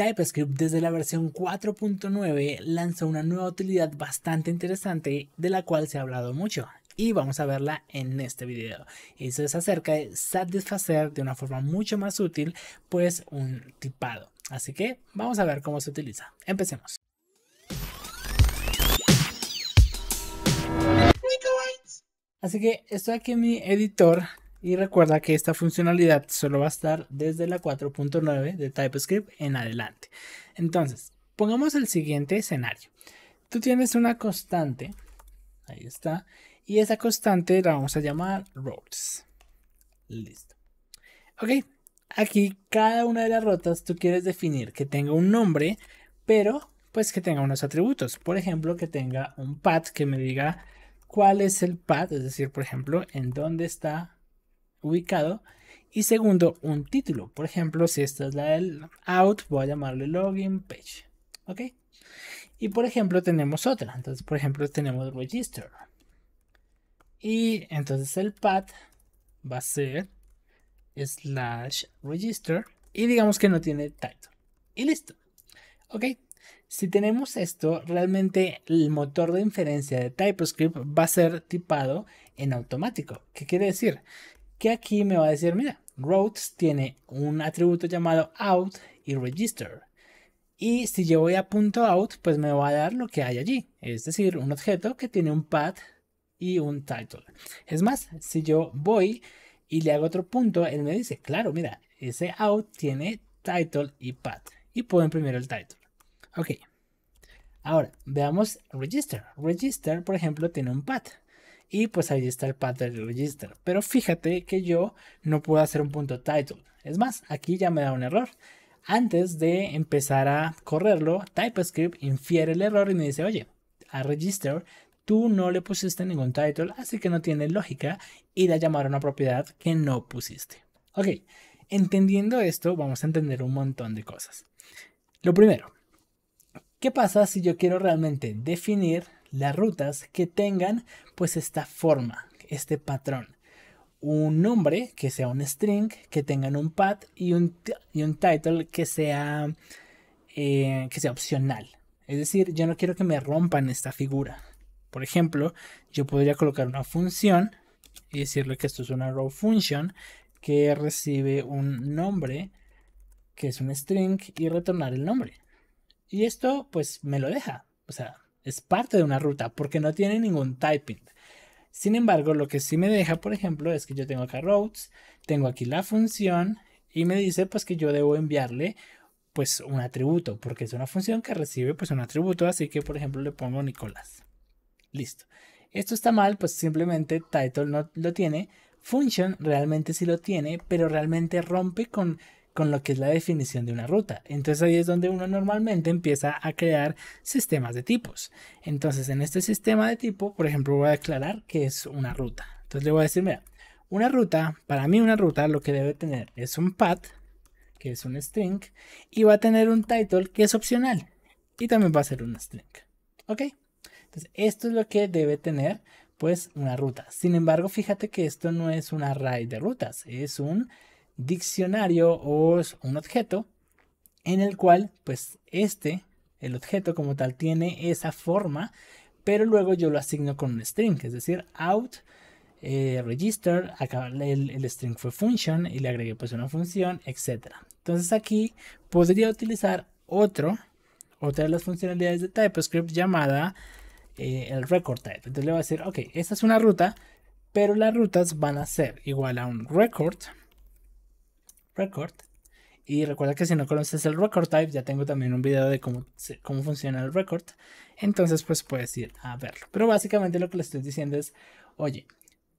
TypeScript desde la versión 4.9 lanzó una nueva utilidad bastante interesante de la cual se ha hablado mucho y vamos a verla en este video. Eso es acerca de satisfacer de una forma mucho más útil pues un tipado. Así que vamos a ver cómo se utiliza. Empecemos. Así que estoy aquí en mi editor y recuerda que esta funcionalidad solo va a estar desde la 4.9 de TypeScript en adelante. Entonces, pongamos el siguiente escenario. Tú tienes una constante, ahí está, y esa constante la vamos a llamar rows. Listo. Ok, aquí cada una de las rotas tú quieres definir que tenga un nombre, pero pues que tenga unos atributos. Por ejemplo, que tenga un path que me diga cuál es el path, es decir, por ejemplo, en dónde está ubicado. Y segundo, un título. Por ejemplo, si esta es la del out, voy a llamarle login page. ¿Ok? Y por ejemplo, tenemos otra. Entonces, por ejemplo, tenemos register. Y entonces el path va a ser slash register. Y digamos que no tiene title. Y listo. ¿Ok? Si tenemos esto, realmente el motor de inferencia de TypeScript va a ser tipado en automático. ¿Qué quiere decir? Que aquí me va a decir, mira, routes tiene un atributo llamado out y register. Y si yo voy a punto .out, pues me va a dar lo que hay allí, es decir, un objeto que tiene un path y un title. Es más, si yo voy y le hago otro punto, él me dice, claro, mira, ese out tiene title y path. Y puedo imprimir el title. Ok. Ahora, veamos register. Register, por ejemplo, tiene un path y pues ahí está el del register. Pero fíjate que yo no puedo hacer un punto title. Es más, aquí ya me da un error. Antes de empezar a correrlo, TypeScript infiere el error y me dice, oye, a register tú no le pusiste ningún title, así que no tiene lógica ir a llamar a una propiedad que no pusiste. Ok, entendiendo esto, vamos a entender un montón de cosas. Lo primero, ¿qué pasa si yo quiero realmente definir las rutas que tengan pues esta forma, este patrón. Un nombre que sea un string, que tengan un path y un, y un title que sea, eh, que sea opcional. Es decir, yo no quiero que me rompan esta figura. Por ejemplo, yo podría colocar una función y decirle que esto es una row function que recibe un nombre que es un string y retornar el nombre. Y esto pues me lo deja. O sea, es parte de una ruta porque no tiene ningún typing. Sin embargo, lo que sí me deja, por ejemplo, es que yo tengo acá routes, tengo aquí la función y me dice pues que yo debo enviarle pues un atributo porque es una función que recibe pues un atributo, así que por ejemplo le pongo Nicolás. Listo. Esto está mal, pues simplemente title no lo tiene, function realmente sí lo tiene, pero realmente rompe con con lo que es la definición de una ruta. Entonces ahí es donde uno normalmente empieza a crear sistemas de tipos. Entonces en este sistema de tipo, por ejemplo, voy a declarar que es una ruta. Entonces le voy a decir, mira, una ruta, para mí una ruta lo que debe tener es un path, que es un string, y va a tener un title que es opcional. Y también va a ser un string. ¿Ok? Entonces esto es lo que debe tener pues una ruta. Sin embargo, fíjate que esto no es un array de rutas, es un diccionario o un objeto en el cual pues este, el objeto como tal, tiene esa forma, pero luego yo lo asigno con un string, es decir, out eh, register, acá el, string fue function y le agregué pues una función, etc. Entonces aquí podría utilizar otro, otra de las funcionalidades de TypeScript llamada eh, el record type. Entonces le voy a decir, ok, esta es una ruta, pero las rutas van a ser igual a un record record. Y recuerda que si no conoces el record type, ya tengo también un video de cómo, cómo funciona el record. Entonces, pues puedes ir a verlo. Pero básicamente lo que le estoy diciendo es, oye,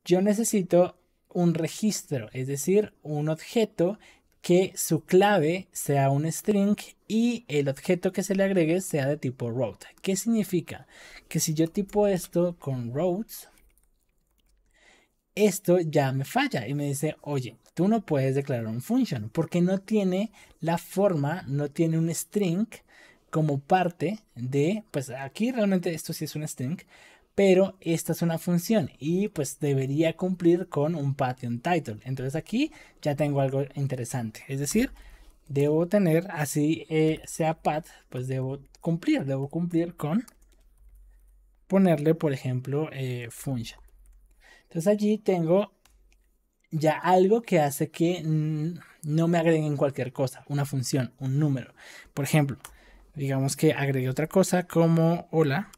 yo necesito un registro, es decir, un objeto que su clave sea un string y el objeto que se le agregue sea de tipo route. ¿Qué significa? Que si yo tipo esto con routes, esto ya me falla y me dice, oye, tú no puedes declarar un function porque no tiene la forma, no tiene un string como parte de, pues aquí realmente esto sí es un string, pero esta es una función y pues debería cumplir con un un title. Entonces aquí ya tengo algo interesante, es decir, debo tener, así eh, sea path, pues debo cumplir, debo cumplir con ponerle, por ejemplo, eh, function. Entonces allí tengo ya algo que hace que no me agreguen cualquier cosa, una función, un número. Por ejemplo, digamos que agregue otra cosa como hola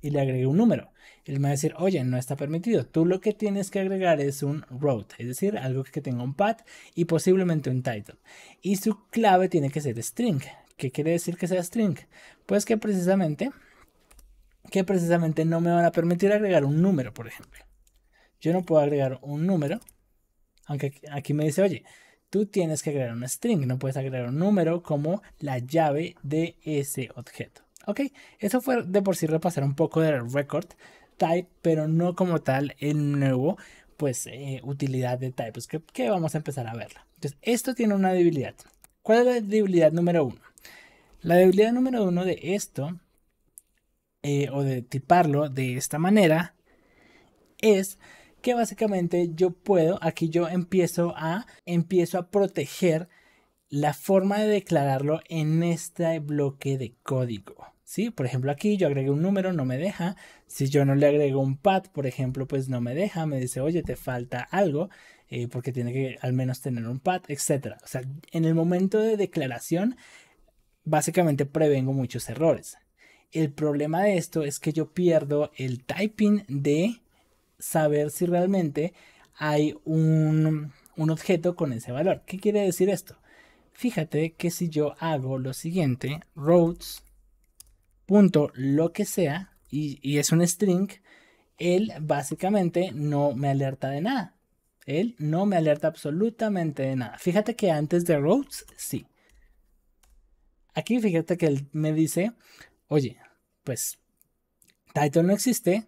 y le agregue un número. Él me va a decir, oye, no está permitido. Tú lo que tienes que agregar es un route, es decir, algo que tenga un path y posiblemente un title. Y su clave tiene que ser string. ¿Qué quiere decir que sea string? Pues que precisamente, que precisamente no me van a permitir agregar un número, por ejemplo. Yo no puedo agregar un número, aunque aquí me dice, oye, tú tienes que agregar un string, no puedes agregar un número como la llave de ese objeto. Ok, eso fue de por sí repasar un poco del record type, pero no como tal el nuevo, pues, eh, utilidad de TypeScript que vamos a empezar a verla. Entonces, esto tiene una debilidad. ¿Cuál es la debilidad número uno? La debilidad número uno de esto, eh, o de tiparlo de esta manera, es que básicamente yo puedo, aquí yo empiezo a, empiezo a proteger la forma de declararlo en este bloque de código. ¿Sí? Por ejemplo, aquí yo agregué un número, no me deja. Si yo no le agrego un pad, por ejemplo, pues no me deja. Me dice, oye, te falta algo, eh, porque tiene que al menos tener un pad, etc. O sea, en el momento de declaración, básicamente prevengo muchos errores. El problema de esto es que yo pierdo el typing de saber si realmente hay un, objeto con ese valor. ¿Qué quiere decir esto? Fíjate que si yo hago lo siguiente, roads, punto lo que sea, y, y, es un string, él básicamente no me alerta de nada. Él no me alerta absolutamente de nada. Fíjate que antes de roads, sí. Aquí fíjate que él me dice, oye, pues title no existe,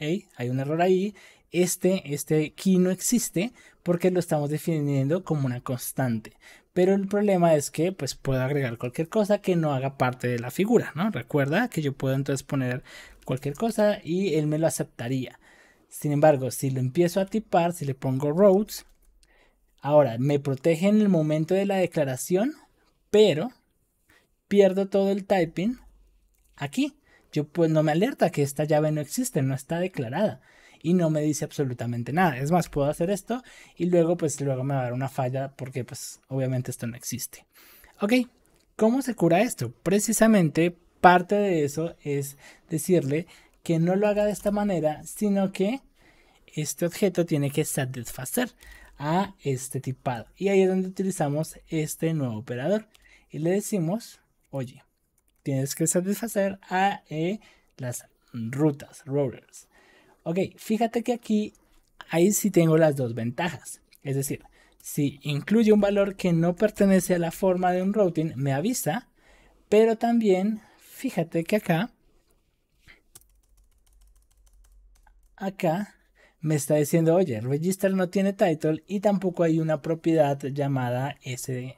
hay un error ahí, este, este key no existe porque lo estamos definiendo como una constante. Pero el problema es que pues puedo agregar cualquier cosa que no haga parte de la figura, ¿no? Recuerda que yo puedo entonces poner cualquier cosa y él me lo aceptaría. Sin embargo, si lo empiezo a tipar, si le pongo roads, ahora me protege en el momento de la declaración, pero pierdo todo el typing aquí yo pues no me alerta que esta llave no existe, no está declarada y no me dice absolutamente nada. Es más, puedo hacer esto y luego pues luego me va a dar una falla porque pues obviamente esto no existe. Ok, ¿cómo se cura esto? Precisamente parte de eso es decirle que no lo haga de esta manera, sino que este objeto tiene que satisfacer a este tipado. Y ahí es donde utilizamos este nuevo operador. Y le decimos, oye, tienes que satisfacer a e, las rutas, routers. Ok, fíjate que aquí, ahí sí tengo las dos ventajas. Es decir, si incluye un valor que no pertenece a la forma de un routing, me avisa, pero también fíjate que acá, acá me está diciendo, oye, register no tiene title y tampoco hay una propiedad llamada S,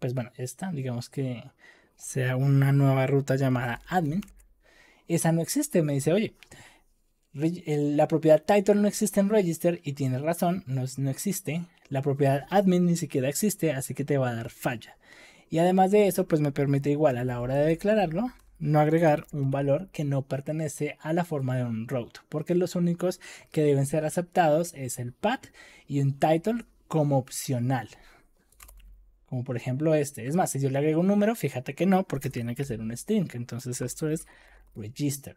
pues bueno, esta, digamos que sea una nueva ruta llamada admin, esa no existe. Me dice, oye, la propiedad title no existe en register y tiene razón, no, no existe. La propiedad admin ni siquiera existe, así que te va a dar falla. Y además de eso, pues me permite igual a la hora de declararlo, no agregar un valor que no pertenece a la forma de un route, porque los únicos que deben ser aceptados es el path y un title como opcional como por ejemplo este. Es más, si yo le agrego un número, fíjate que no, porque tiene que ser un string. Entonces esto es register.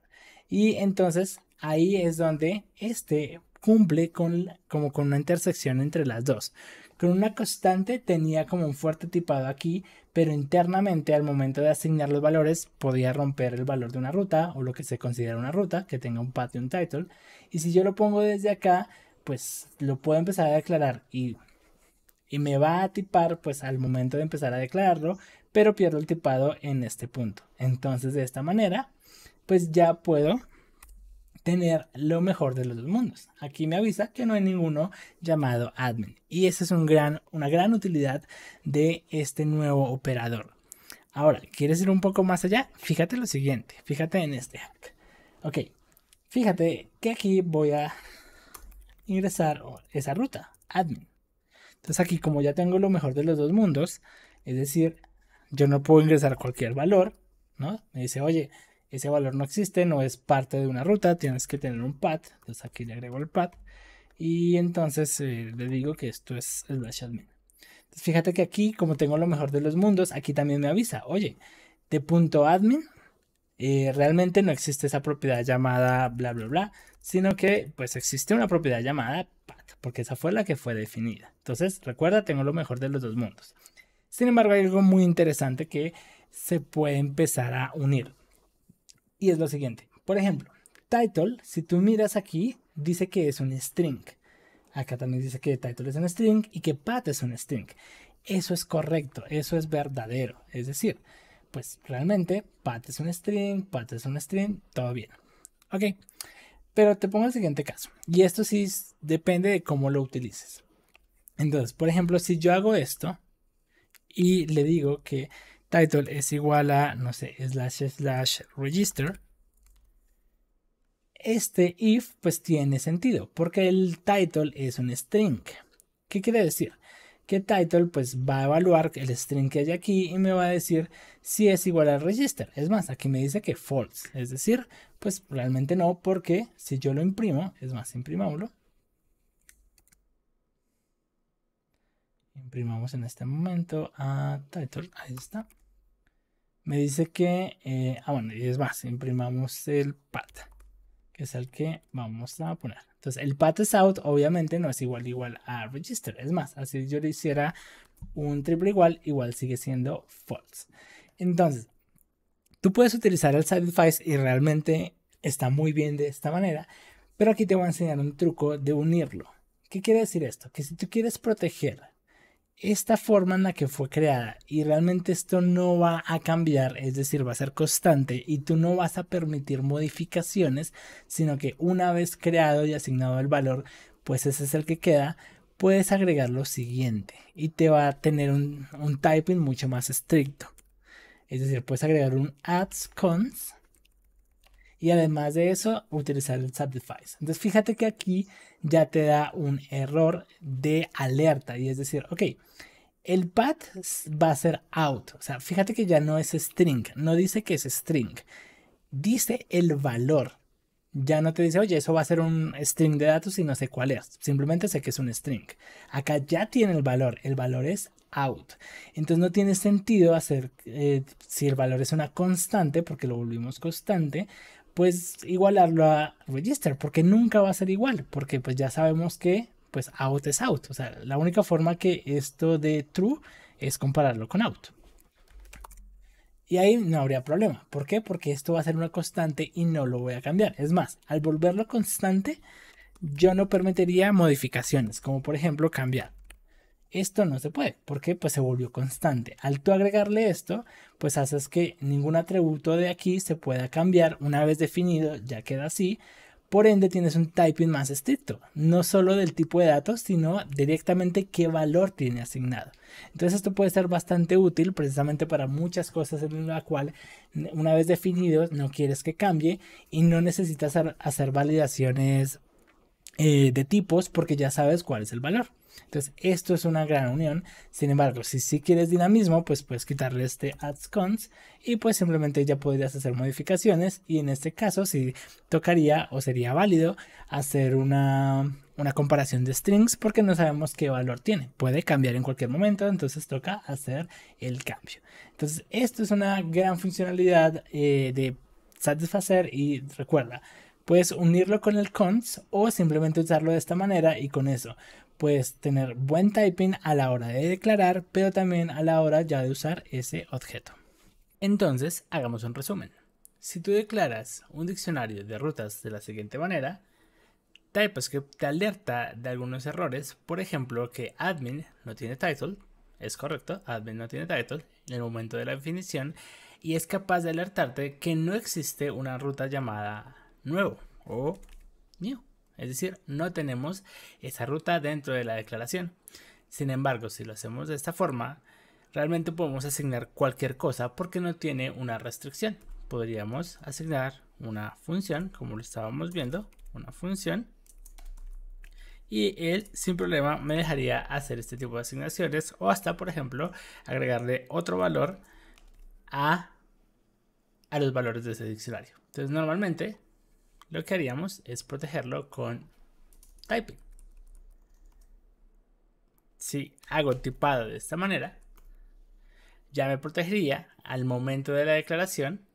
Y entonces ahí es donde este cumple con, como con una intersección entre las dos. Con una constante tenía como un fuerte tipado aquí, pero internamente al momento de asignar los valores podía romper el valor de una ruta o lo que se considera una ruta, que tenga un path y un title. Y si yo lo pongo desde acá, pues lo puedo empezar a declarar y y me va a tipar pues al momento de empezar a declararlo, pero pierdo el tipado en este punto. Entonces de esta manera pues ya puedo tener lo mejor de los dos mundos. Aquí me avisa que no hay ninguno llamado admin y esa es un gran, una gran utilidad de este nuevo operador. Ahora, ¿quieres ir un poco más allá? Fíjate lo siguiente, fíjate en este hack. Ok, fíjate que aquí voy a ingresar esa ruta, admin. Entonces aquí como ya tengo lo mejor de los dos mundos, Es decir, yo no puedo ingresar cualquier valor, ¿no? Me dice, oye, ese valor no existe, no es parte de una ruta, tienes que tener un path. Entonces aquí le agrego el path. Y entonces eh, le digo que esto es slash admin. Entonces fíjate que aquí, como tengo lo mejor de los mundos, aquí también me avisa, oye, de punto admin, eh, realmente no existe esa propiedad llamada bla bla bla, sino que pues existe una propiedad llamada porque esa fue la que fue definida. Entonces, recuerda, tengo lo mejor de los dos mundos. Sin embargo, hay algo muy interesante que se puede empezar a unir. Y es lo siguiente. Por ejemplo, title, si tú miras aquí, dice que es un string. Acá también dice que title es un string y que path es un string. Eso es correcto, eso es verdadero. Es decir, pues realmente path es un string, path es un string, todo bien. Ok, pero te pongo el siguiente caso. Y esto sí depende de cómo lo utilices. Entonces, por ejemplo, si yo hago esto y le digo que title es igual a, no sé, slash slash register, este if pues tiene sentido porque el title es un string. ¿Qué quiere decir? Que title pues va a evaluar el string que hay aquí y me va a decir si es igual al register. Es más, aquí me dice que false. Es decir, pues realmente no porque si yo lo imprimo, es más, imprimámoslo. Imprimamos en este momento a title. Ahí está. Me dice que, eh, ah bueno, y es más, imprimamos el path es el que vamos a poner. Entonces, el path is out obviamente no es igual igual a register. Es más, así yo le hiciera un triple igual, igual sigue siendo false. Entonces, tú puedes utilizar el Sidefice y realmente está muy bien de esta manera. Pero aquí te voy a enseñar un truco de unirlo. ¿Qué quiere decir esto? Que si tú quieres proteger esta forma en la que fue creada y realmente esto no va a cambiar, es decir, va a ser constante y tú no vas a permitir modificaciones, sino que una vez creado y asignado el valor, pues ese es el que queda, puedes agregar lo siguiente y te va a tener un, typing mucho más estricto. Es decir, puedes agregar un adds cons y además de eso utilizar el Subdefice. Entonces fíjate que aquí ya te da un error de alerta y es decir, ok, el path va a ser out. O sea, fíjate que ya no es string, no dice que es string, dice el valor. Ya no te dice, oye, eso va a ser un string de datos y no sé cuál es. Simplemente sé que es un string. Acá ya tiene el valor. El valor es out. Entonces no tiene sentido hacer, eh, si el valor es una constante, porque lo volvimos constante, pues igualarlo a register, porque nunca va a ser igual, porque pues ya sabemos que pues out es out, o sea, la única forma que esto de true es compararlo con out. Y ahí no habría problema. ¿Por qué? Porque esto va a ser una constante y no lo voy a cambiar. Es más, al volverlo constante, yo no permitiría modificaciones, como por ejemplo cambiar esto no se puede. porque Pues se volvió constante. Al tú agregarle esto, pues haces que ningún atributo de aquí se pueda cambiar. Una vez definido, ya queda así. Por ende, tienes un typing más estricto. No solo del tipo de datos, sino directamente qué valor tiene asignado. Entonces, esto puede ser bastante útil precisamente para muchas cosas en la cual, una vez definido, no quieres que cambie y no necesitas hacer validaciones eh, de tipos porque ya sabes cuál es el valor. Entonces, esto es una gran unión. Sin embargo, si sí quieres dinamismo, pues puedes quitarle este adds cons y pues simplemente ya podrías hacer modificaciones. Y en este caso, sí tocaría o sería válido hacer una, una comparación de strings porque no sabemos qué valor tiene. Puede cambiar en cualquier momento, entonces toca hacer el cambio. Entonces, esto es una gran funcionalidad eh, de satisfacer y recuerda, puedes unirlo con el cons o simplemente usarlo de esta manera y con eso puedes tener buen typing a la hora de declarar, pero también a la hora ya de usar ese objeto. Entonces, hagamos un resumen. Si tú declaras un diccionario de rutas de la siguiente manera, TypeScript te alerta de algunos errores, por ejemplo que admin no tiene title, es correcto, admin no tiene title en el momento de la definición y es capaz de alertarte que no existe una ruta llamada nuevo o new. Es decir, no tenemos esa ruta dentro de la declaración. Sin embargo, si lo hacemos de esta forma, realmente podemos asignar cualquier cosa porque no tiene una restricción. Podríamos asignar una función, como lo estábamos viendo, una función. y él sin problema me dejaría hacer este tipo de asignaciones o hasta por ejemplo agregarle otro valor a, a los valores de ese diccionario. Entonces normalmente lo que haríamos es protegerlo con typing. Si hago tipado de esta manera, ya me protegería al momento de la declaración.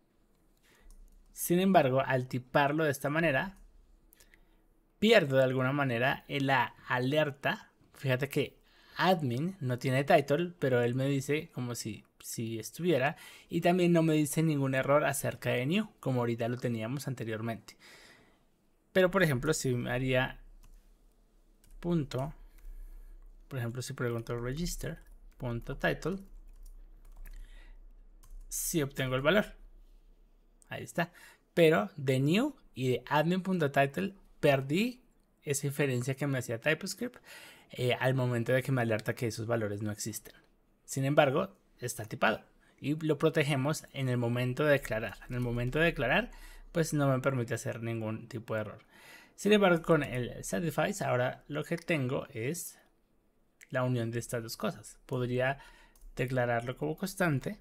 Sin embargo, al tiparlo de esta manera, pierdo de alguna manera la alerta. Fíjate que admin no tiene title, pero él me dice como si, si estuviera. Y también no me dice ningún error acerca de new, como ahorita lo teníamos anteriormente. Pero por ejemplo, si me haría punto, por ejemplo, si pregunto register punto si obtengo el valor. Ahí está. Pero de new y de admin.title perdí esa diferencia que me hacía TypeScript eh, al momento de que me alerta que esos valores no existen. Sin embargo, está tipado y lo protegemos en el momento de declarar. En el momento de declarar, pues no me permite hacer ningún tipo de error. Sin embargo, con el Certifies, ahora lo que tengo es la unión de estas dos cosas. Podría declararlo como constante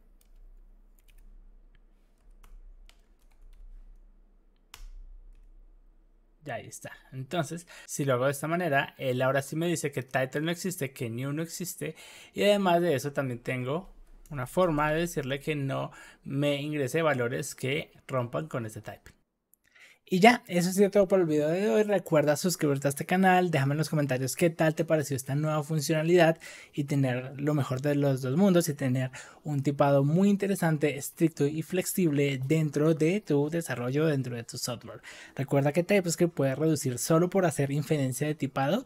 Ya ahí está. Entonces, si lo hago de esta manera, él ahora sí me dice que title no existe, que new no existe. Y además de eso también tengo una forma de decirle que no me ingrese valores que rompan con este type. Y ya, eso ha sido todo por el video de hoy. Recuerda suscribirte a este canal, déjame en los comentarios qué tal te pareció esta nueva funcionalidad y tener lo mejor de los dos mundos y tener un tipado muy interesante, estricto y flexible dentro de tu desarrollo, dentro de tu software. Recuerda que TypeScript puede reducir solo por hacer inferencia de tipado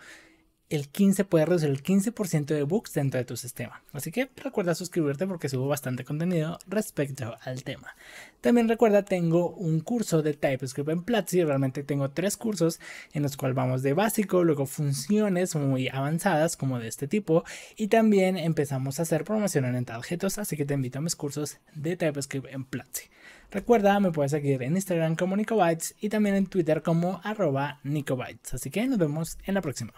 el 15 puede reducir el 15% de bugs dentro de tu sistema. Así que recuerda suscribirte porque subo bastante contenido respecto al tema. También recuerda, tengo un curso de TypeScript en Platzi. Realmente tengo tres cursos en los cuales vamos de básico, luego funciones muy avanzadas como de este tipo y también empezamos a hacer promoción en objetos. Así que te invito a mis cursos de TypeScript en Platzi. Recuerda, me puedes seguir en Instagram como Nicobytes y también en Twitter como arroba Nicobytes. Así que nos vemos en la próxima.